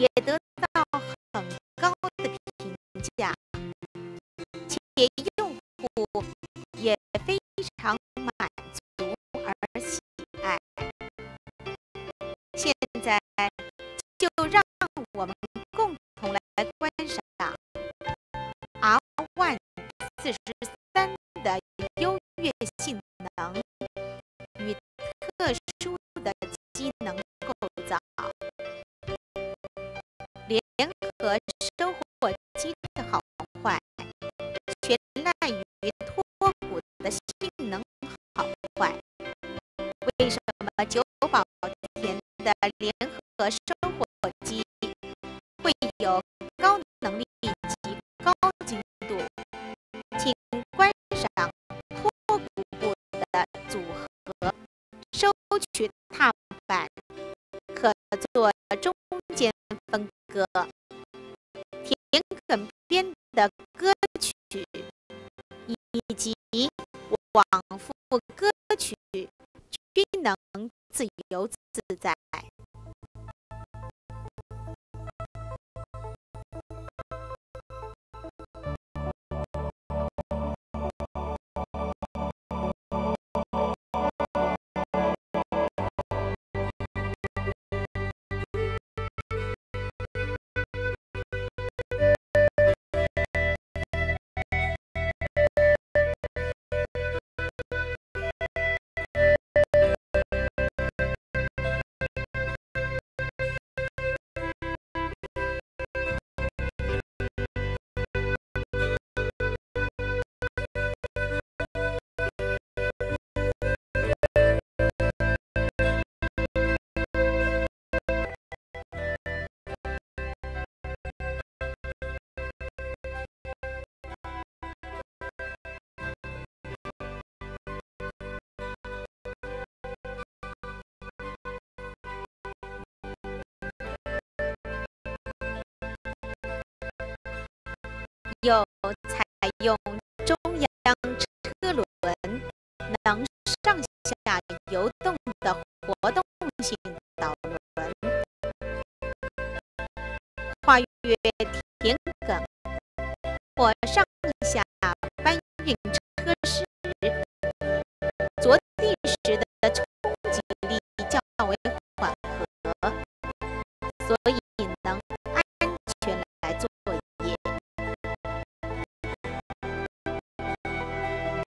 也得到很高的评价且用户也非常满足而喜爱。现在就让我们合收获机的好坏，全赖于脱骨的性能好坏。为什么九保田的联合收获机会有高能力及高精度？请观赏脱骨的组合，收取踏板可做中间分割，的歌曲以及往复歌曲均能自由自在。采用中央车轮能上下游动的活动性导轮，跨越田埂或上下搬运